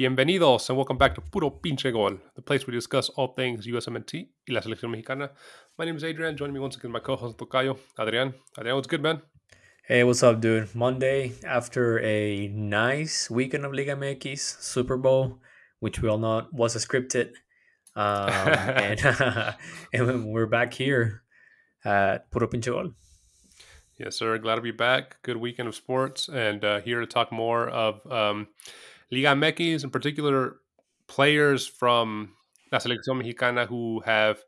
Bienvenidos and welcome back to Puro Pinche Gol, the place where we discuss all things USMNT y la selección mexicana. My name is Adrian. Joining me once again, my co-host Tocayo, Adrian. Adrian, what's good, man? Hey, what's up, dude? Monday after a nice weekend of Liga MX Super Bowl, which we all know was a scripted, um, and, and we're back here at Puro Pinche Gol. Yes, sir. Glad to be back. Good weekend of sports, and uh, here to talk more of um, Liga MX, in particular, players from La Selección Mexicana who have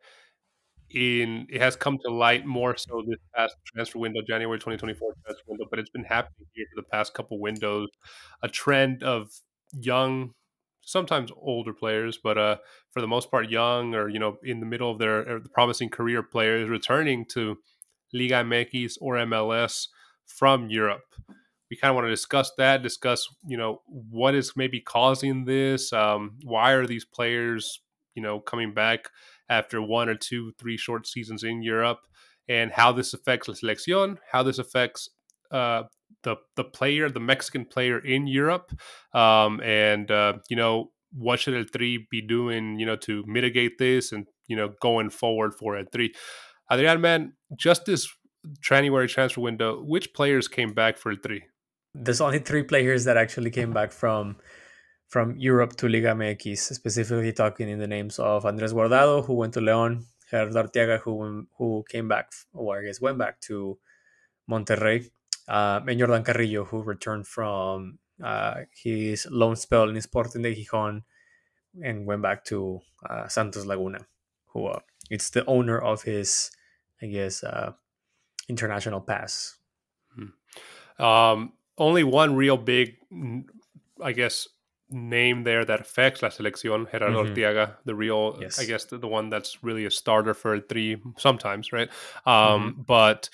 in it has come to light more so this past transfer window, January 2024 transfer window, but it's been happening here for the past couple windows. A trend of young, sometimes older players, but uh, for the most part, young or you know in the middle of their promising career players returning to Liga MX or MLS from Europe. We kind of want to discuss that, discuss you know what is maybe causing this, um, why are these players you know coming back after one or two, three short seasons in Europe, and how this affects La Selección, how this affects uh, the the player, the Mexican player in Europe, um, and uh, you know what should El Tri be doing, you know, to mitigate this and you know going forward for El Tri. Adrian, man, just this January transfer window, which players came back for El Tri? There's only three players that actually came back from from Europe to Liga MX, specifically talking in the names of Andres Guardado, who went to León, Gerardo Arteaga, who who came back, or I guess went back to Monterrey, uh, and Jordan Carrillo, who returned from uh, his loan spell in Sporting de Gijón and went back to uh, Santos Laguna, who uh, it's the owner of his, I guess, uh, international pass. Hmm. Um, only one real big, I guess, name there that affects La Selección, Gerardo mm-hmm. Arteaga, the real, yes. I guess, the, the, one that's really a starter for Tri sometimes, right? Um, mm-hmm. But,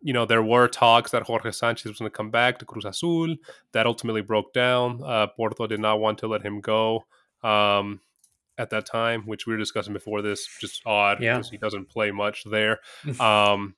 you know, there were talks that Jorge Sanchez was going to come back to Cruz Azul. That ultimately broke down. Uh, Porto did not want to let him go um, at that time, which we were discussing before this. Just odd yeah. because he doesn't play much there. um,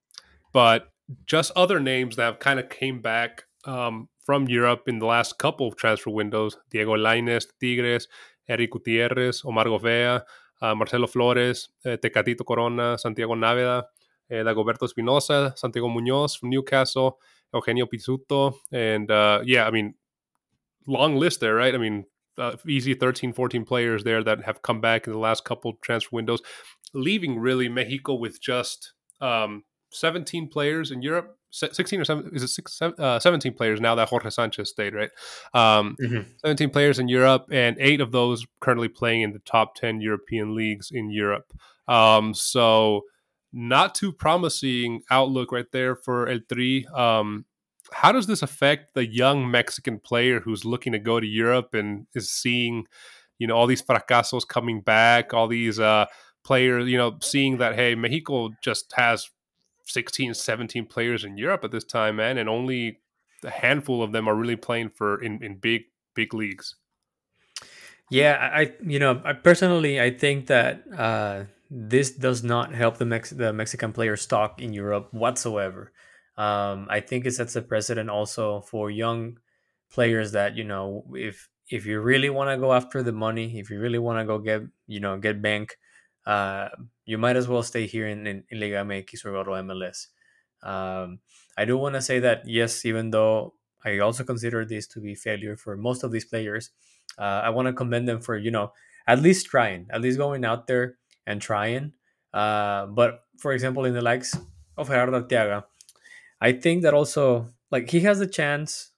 but just other names that have kind of came back um, from Europe in the last couple of transfer windows Diego Lainez, Tigres, Eric Gutierrez, Omar Govea, uh, Marcelo Flores, uh, Tecatito Corona, Santiago Naveda, uh, Dagoberto Espinosa, Santiago Munoz from Newcastle, Eugenio Pizzuto. And uh, yeah, I mean, long list there, right? I mean, uh, easy 13, 14 players there that have come back in the last couple transfer windows, leaving really Mexico with just um, 17 players in Europe 16 or 7 is it six, seven, uh, 17 players now that Jorge Sanchez stayed right? Um, mm-hmm. 17 players in Europe and eight of those currently playing in the top 10 European leagues in Europe. Um, so not too promising outlook right there for El Tri. Um, how does this affect the young Mexican player who's looking to go to Europe and is seeing you know all these fracasos coming back all these uh, players you know seeing that hey Mexico just has 16, 17 players in Europe at this time, man, and only a handful of them are really playing for in, in big big leagues. Yeah, I you know I personally I think that uh, this does not help the Mex- the Mexican player stock in Europe whatsoever. Um, I think it sets a precedent also for young players that you know if if you really want to go after the money, if you really want to go get you know get bank, uh, you might as well stay here in, in, in Liga MX or go to MLS. Um, I do want to say that yes, even though I also consider this to be failure for most of these players, uh, I want to commend them for you know at least trying, at least going out there and trying. Uh, but for example, in the likes of Gerardo Arteaga, I think that also like he has a chance.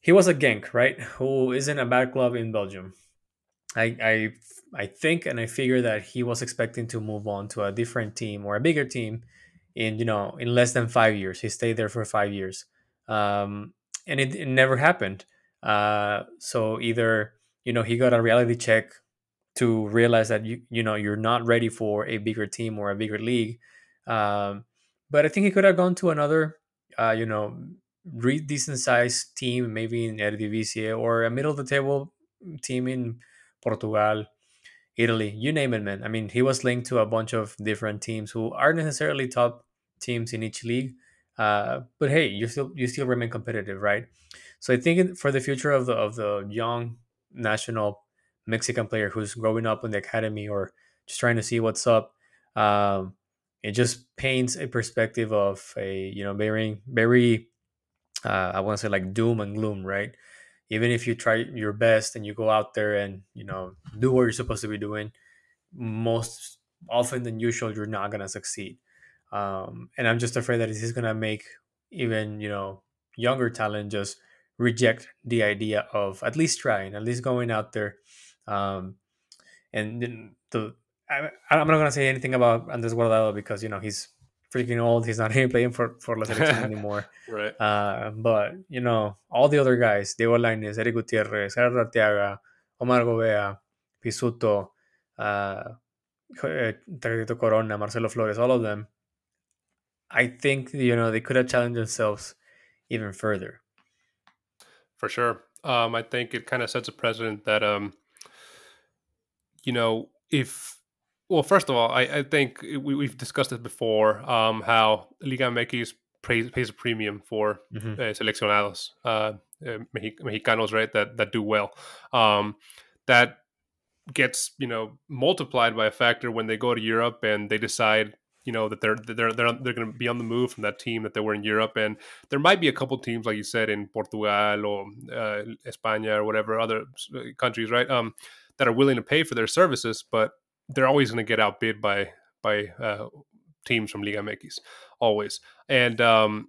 He was a Genk, right? Who isn't a bad club in Belgium. I I I think and I figure that he was expecting to move on to a different team or a bigger team in you know in less than five years. He stayed there for five years, um, and it, it, never happened. Uh, so either you know he got a reality check to realize that you you know you're not ready for a bigger team or a bigger league. Um, but I think he could have gone to another uh, you know re- decent sized team, maybe in Eredivisie or a middle of the table team in Portugal Italy, you name it, man. I mean, he was linked to a bunch of different teams who aren't necessarily top teams in each league. Uh, but hey, you still you still remain competitive, right? So I think for the future of the of the young national Mexican player who's growing up in the academy or just trying to see what's up. Um, it just paints a perspective of a you know very very uh, I want to say like doom and gloom, right? Even if you try your best and you go out there and you know do what you're supposed to be doing, most often than usual you're not gonna succeed. Um, and I'm just afraid that this is gonna make even you know younger talent just reject the idea of at least trying, at least going out there. Um, and the I, am not gonna say anything about Andres Guardado because you know he's freaking old. He's not even playing for for La Selección anymore. right. Uh, but you know all the other guys: Diego Lainez, Eric Gutierrez, Gerardo Arteaga, Omar Govea, Pizzuto, uh, eh, Corona, Marcelo Flores, all of them. I think you know they could have challenged themselves even further. For sure. Um, I think it kind of sets a precedent that um, you know if well, first of all, I, I think we, have discussed it before um, how Liga MX pays, pays a premium for mm-hmm. uh, seleccionados, uh, uh, Mexicanos, right? That that do well. Um, that gets you know multiplied by a factor when they go to Europe and they decide you know that they're they're they're they're going to be on the move from that team that they were in Europe, and there might be a couple teams like you said in Portugal or uh, España or whatever other countries, right? Um, that are willing to pay for their services, but they're always going to get outbid by by uh, teams from Liga MX, always. And um,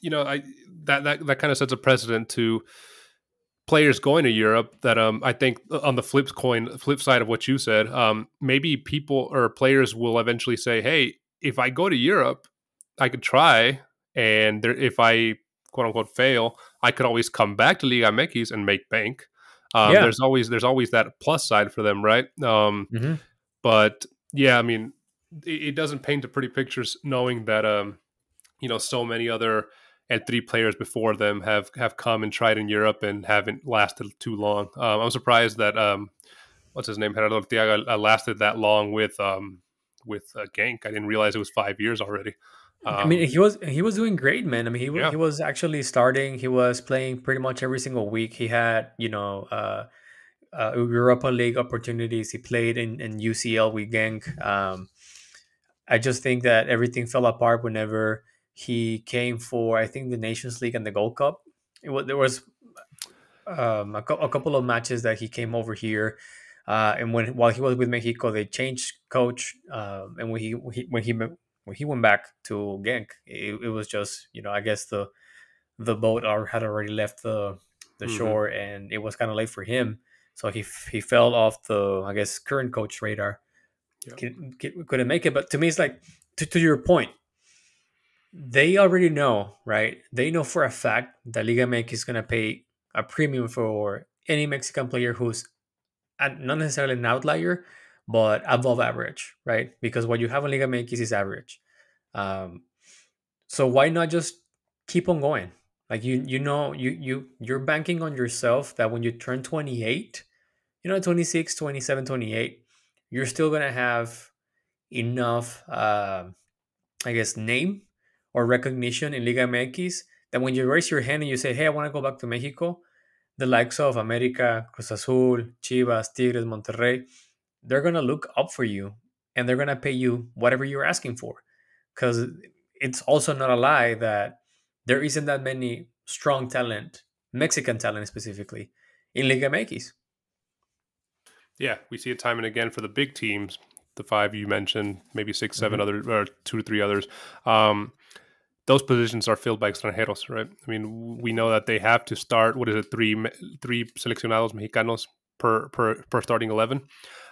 you know, I that that that kind of sets a precedent to players going to Europe. That um, I think on the flip coin, flip side of what you said, um, maybe people or players will eventually say, "Hey, if I go to Europe, I could try, and there, if I quote unquote fail, I could always come back to Liga MX and make bank." Um, yeah. There's always there's always that plus side for them, right? Um, mm-hmm. But yeah, I mean, it, it, doesn't paint a pretty picture knowing that um, you know so many other and three players before them have have come and tried in Europe and haven't lasted too long. Um, I'm surprised that um, what's his name Gerardo Arteaga uh, lasted that long with um, with uh, Genk. I didn't realize it was five years already. I mean, um, he was he was doing great, man. I mean, he yeah. he was actually starting. He was playing pretty much every single week. He had you know uh, uh, Europa League opportunities. He played in, in UCL with Genk. Um, I just think that everything fell apart whenever he came for I think the Nations League and the Gold Cup. It was there was um, a, a, couple of matches that he came over here. Uh, and when while he was with Mexico, they changed coach. Uh, and when he, when he when he went back to Genk, it, it, was just you know I guess the the boat had already left the the mm-hmm. shore and it was kind of late for him, so he he fell off the I guess current coach radar. Yep. Couldn't make it, but to me it's like to, to your point. They already know, right? They know for a fact that Liga MX is gonna pay a premium for any Mexican player who's not necessarily an outlier, but above average, right? Because what you have in Liga MX is average. Um, so why not just keep on going? Like you, you know, you you you're banking on yourself that when you turn 28, you know, 26, 27, 28, you're still gonna have enough, uh, I guess, name or recognition in Liga MX that when you raise your hand and you say, "Hey, I want to go back to Mexico," the likes of America, Cruz Azul, Chivas, Tigres, Monterrey, they're going to look up for you and they're going to pay you whatever you're asking for. Because it's also not a lie that there isn't that many strong talent, Mexican talent specifically, in Liga MX. Yeah, we see it time and again for the big teams, the five you mentioned, maybe 6 7 mm-hmm. other or two or three others. Um, those positions are filled by extranjeros, right? I mean, we know that they have to start. What is it? Three three seleccionados mexicanos per per per starting eleven.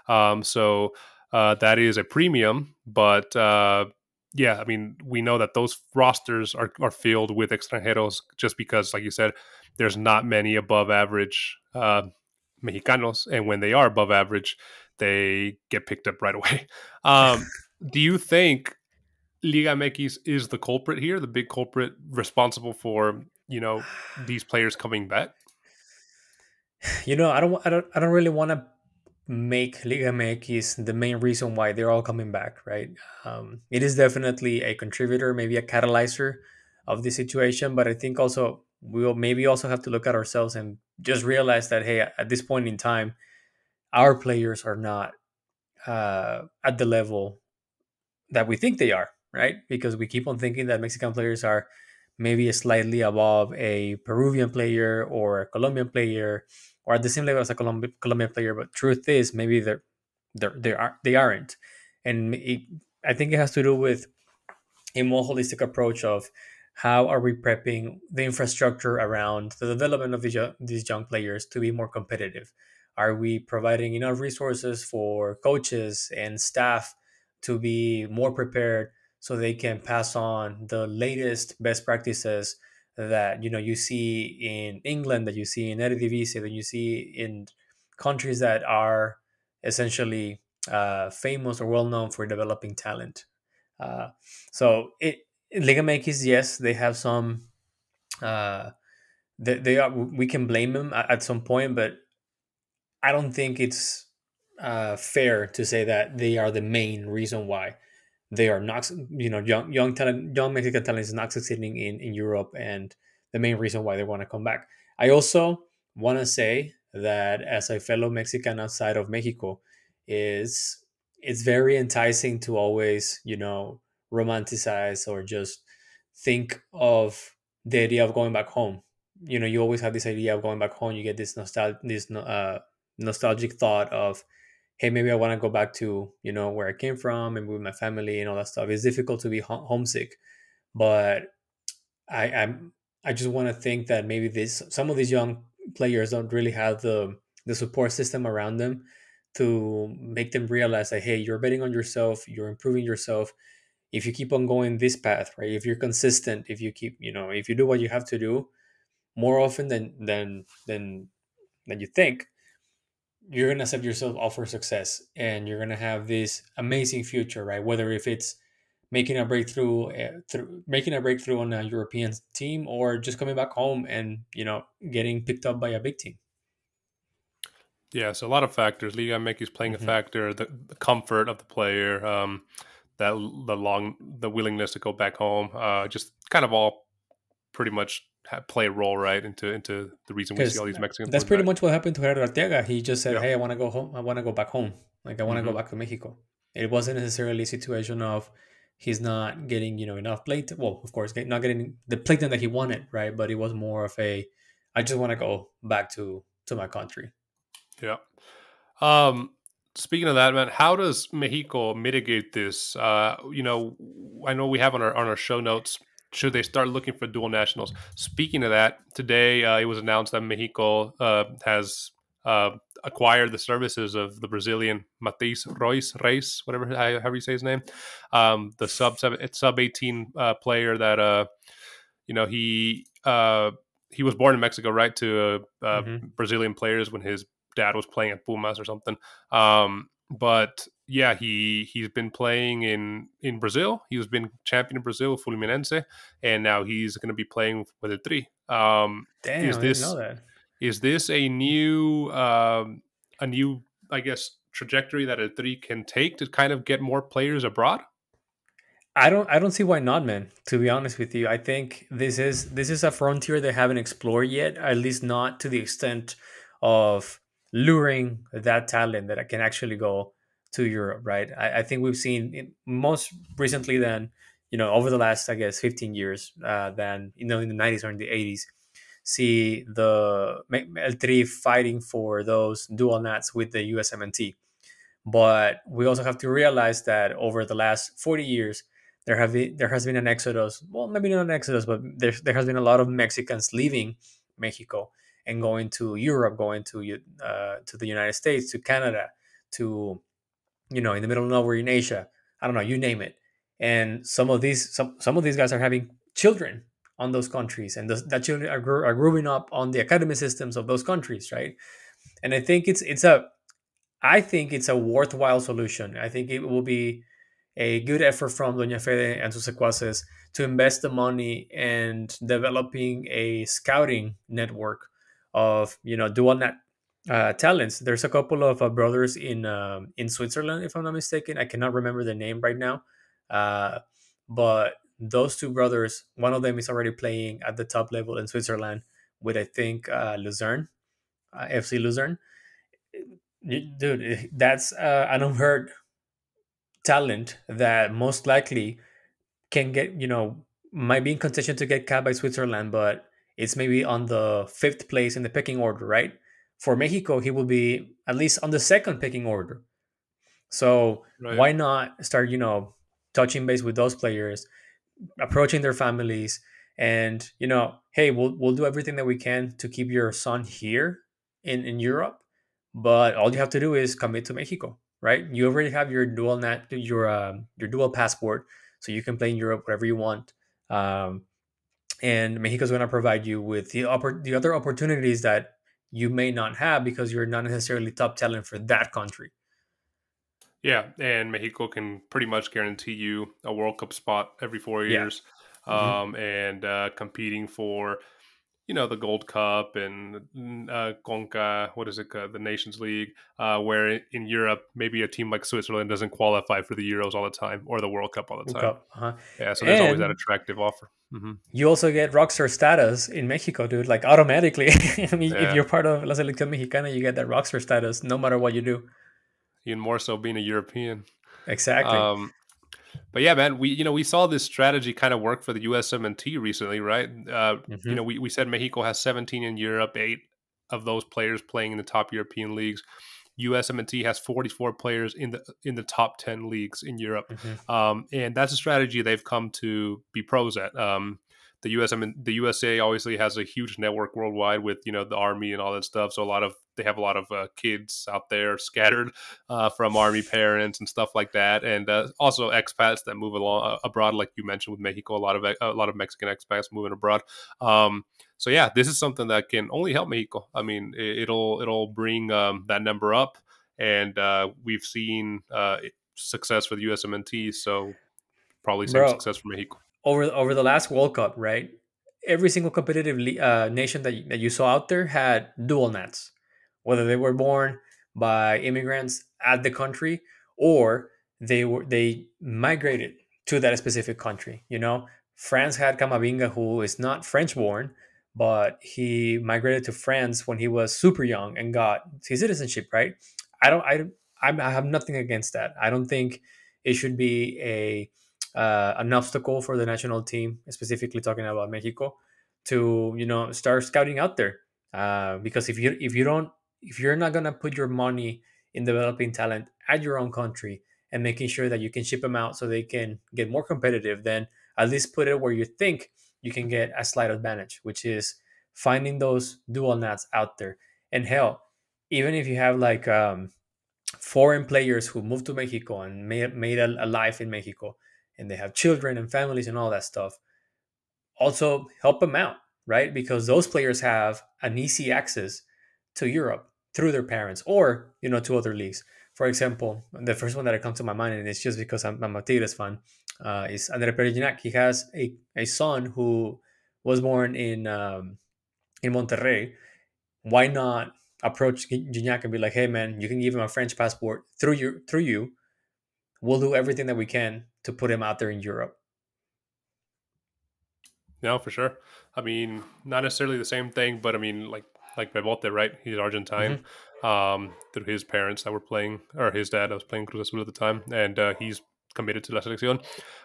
Um, so uh, that is a premium, but uh, yeah, I mean, we know that those rosters are, are filled with extranjeros just because, like you said, there's not many above average uh, Mexicanos, and when they are above average, they get picked up right away. Um, do you think Liga MX is the culprit here, the big culprit responsible for you know these players coming back? You know, I don't, I don't, I don't really want to make Liga MX the main reason why they're all coming back, right? Um, it is definitely a contributor, maybe a catalyzer of the situation, but I think also we'll maybe also have to look at ourselves and just realize that hey, at this point in time, our players are not uh, at the level that we think they are, right? Because we keep on thinking that Mexican players are maybe slightly above a Peruvian player or a Colombian player or at the same level as a Colombian, Colombian player. But truth is, maybe they're, they're, they, are, they aren't. And it, I think it has to do with a more holistic approach of how are we prepping the infrastructure around the development of these, these young players to be more competitive? Are we providing enough resources for coaches and staff to be more prepared so they can pass on the latest best practices that you know you see in England, that you see in Eredivisie, that you see in countries that are essentially uh, famous or well known for developing talent. Uh, so it Liga MX, yes, they have some. Uh, they, they are. We can blame them at, at some point, but I don't think it's uh, fair to say that they are the main reason why they are not, you know, young young talent, young Mexican talent is not succeeding in in Europe, and the main reason why they want to come back. I also want to say that as a fellow Mexican outside of Mexico, is it's very enticing to always, you know, romanticize or just think of the idea of going back home. You know, you always have this idea of going back home. You get this nostalgia, this uh, nostalgic thought of hey maybe i want to go back to you know where i came from and with my family and all that stuff. It's difficult to be homesick but i i'm i just want to think that maybe this some of these young players don't really have the the support system around them to make them realize that hey you're betting on yourself you're improving yourself. If you keep on going this path right if you're consistent if you keep you know if you do what you have to do more often than than than than you think you're gonna set yourself up for success and you're gonna have this amazing future right? Whether if it's making a breakthrough uh, through making a breakthrough on a european team or just coming back home and you know getting picked up by a big team. Yeah so a lot of factors. Liga mx is playing mm-hmm. a factor the, the, comfort of the player um that the long the willingness to go back home uh just kind of all pretty much play a role right into into the reason we see all these Mexicans. That's pretty back. much what happened to Gerardo Arteaga. He just said, yeah. "Hey, I want to go home. I want to go back home. Like I want to mm-hmm. go back to Mexico." It wasn't necessarily a situation of he's not getting you know enough plate. Well, of course, not getting the plate that he wanted, right? But it was more of a, I just want to go back to to my country. Yeah. Um, speaking of that, man, how does Mexico mitigate this? Uh, you know, I know we have on our on our show notes should they start looking for dual nationals? Speaking of that, today uh, it was announced that Mexico uh, has uh, acquired the services of the Brazilian Matheus Royce Reis, whatever however you say his name, um, the sub sub eighteen uh, player that uh, you know he uh, he was born in Mexico, right? To mm-hmm. Brazilian players when his dad was playing at Pumas or something. Um, but yeah, he he's been playing in in Brazil. He's been champion in Brazil, Fluminense, and now he's going to be playing with the Tri. Um, Damn, is this is this a new um, a new I guess trajectory that a Tri can take to kind of get more players abroad? I don't I don't see why not, man. To be honest with you, I think this is this is a frontier they haven't explored yet, at least not to the extent of luring that talent that can actually go to Europe, right? I, I think we've seen most recently than you know over the last I guess 15 years uh, than you know in the 90s or in the 80s, see the El Tri fighting for those dual nats with the USMNT. But we also have to realize that over the last 40 years, there have been, there has been an exodus. Well, maybe not an exodus, but there there has been a lot of Mexicans leaving Mexico and going to Europe, going to uh, to the United States, to Canada, to you know, in the middle of nowhere in Asia. I don't know, you name it. And some of these some some of these guys are having children on those countries, and those, that children are, are growing up on the academy systems of those countries, right? And I think it's it's a I think it's a worthwhile solution. I think it will be a good effort from Doña Fede and sus secuaces to invest the money and developing a scouting network of you know dual net uh, talents. There's a couple of uh, brothers in um, in Switzerland, if I'm not mistaken. I cannot remember the name right now, uh, but those two brothers, one of them is already playing at the top level in Switzerland with I think uh, Luzern, uh, FC Luzern. Dude, that's uh, an unheard talent that most likely can get you know might be in contention to get capped by Switzerland, but it's maybe on the fifth place in the picking order, right? For Mexico, he will be at least on the second picking order. So right. why not start, you know, touching base with those players, approaching their families, and you know, hey, we'll we'll do everything that we can to keep your son here in in Europe, but all you have to do is commit to Mexico, right? You already have your dual nat your um, your dual passport, so you can play in Europe whatever you want. Um, and Mexico is going to provide you with the oppor- the other opportunities that you may not have because you're not necessarily top talent for that country. Yeah, and Mexico can pretty much guarantee you a World Cup spot every four years, yeah. mm-hmm. um, and uh, competing for you know the Gold Cup and uh, Conca, what is it, uh, the Nations League, uh, where in Europe maybe a team like Switzerland doesn't qualify for the Euros all the time or the World Cup all the time. Uh-huh. Yeah, so there's and always that attractive offer. Mm-hmm. You also get rockstar status in Mexico, dude. Like automatically, I mean, yeah. if you're part of La Selección Mexicana, you get that rockstar status no matter what you do. Even more so being a European. Exactly. Um, but yeah, man, we you know we saw this strategy kind of work for the USMNT recently, right? Uh, mm-hmm. You know, we, we said Mexico has 17 in Europe, eight of those players playing in the top European leagues. USMNT has 44 players in the in the top 10 leagues in Europe, mm-hmm. um, and that's a strategy they've come to be pros at. Um, the US, I mean, the USA obviously has a huge network worldwide with you know the army and all that stuff. So a lot of they have a lot of uh, kids out there scattered uh, from army parents and stuff like that, and uh, also expats that move along uh, abroad, like you mentioned with Mexico. A lot of a lot of Mexican expats moving abroad. Um, so yeah, this is something that can only help Mexico. I mean, it, will it'll bring um, that number up, and uh, we've seen uh, success for the USMNT. So probably same Bro. success for Mexico over over the last World Cup, right? Every single competitive uh, nation that you, that you saw out there had dual nats, whether they were born by immigrants at the country or they were they migrated to that specific country. You know, France had Camavinga, who is not French born, but he migrated to France when he was super young and got his citizenship. Right? I don't. I I have nothing against that. I don't think it should be a uh, an obstacle for the national team, specifically talking about Mexico, to you know start scouting out there. Uh, because if you if you don't if you're not gonna put your money in developing talent at your own country and making sure that you can ship them out so they can get more competitive, then at least put it where you think you can get a slight advantage, which is finding those dual nats out there. And hell, even if you have like um, foreign players who moved to Mexico and made made a, a life in Mexico, and they have children and families and all that stuff, also help them out, right? Because those players have an easy access to Europe through their parents or, you know, to other leagues. For example, the first one that comes to my mind, and it's just because I'm, I'm a Tigres fan, uh, is Andre Pierre He has a, a son who was born in um, in Monterrey. Why not approach Gignac and be like, hey man, you can give him a French passport through you through you. We'll do everything that we can to put him out there in Europe. No, for sure. I mean, not necessarily the same thing, but I mean, like like Bebote, right? He's Argentine. Mm-hmm. Um, through his parents that were playing, or his dad was playing Cruz Azul at the time, and uh, he's committed to La Selección.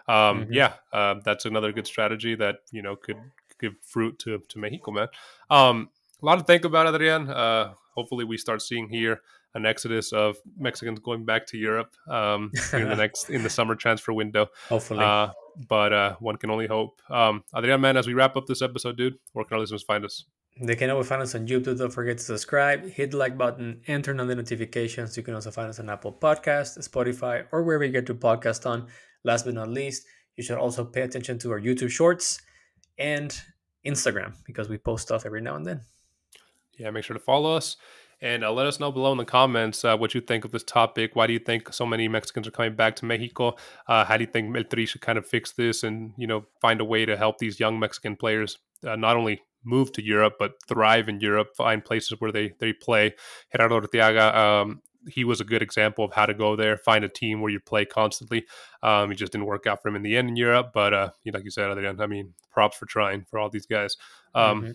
Um, mm-hmm. Yeah, uh, that's another good strategy that you know could give fruit to to Mexico, man. Um, a lot to think about, Adrian. Uh, hopefully, we start seeing here an exodus of Mexicans going back to Europe um, in the next in the summer transfer window. Hopefully, uh, but uh, one can only hope. Um, Adrian, man, as we wrap up this episode, dude, where can our listeners find us? They can always find us on YouTube. Don't forget to subscribe, hit the like button, and turn on the notifications. You can also find us on Apple Podcast, Spotify, or wherever you get your podcast on. Last but not least, you should also pay attention to our YouTube Shorts and Instagram because we post stuff every now and then. Yeah, make sure to follow us. And uh, let us know below in the comments uh, what you think of this topic. Why do you think so many Mexicans are coming back to Mexico? Uh, how do you think El Tri should kind of fix this and you know find a way to help these young Mexican players uh, not only move to Europe but thrive in Europe, find places where they they play. Gerardo Arteaga um, he was a good example of how to go there, find a team where you play constantly. Um, it just didn't work out for him in the end in Europe, but uh, like you said, I mean, props for trying for all these guys. Um, mm-hmm.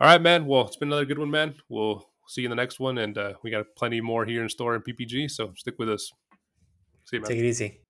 all right, man. Well, it's been another good one, man. We'll see you in the next one, and uh, we got plenty more here in store in PPG. So stick with us. See you, man. Take it easy.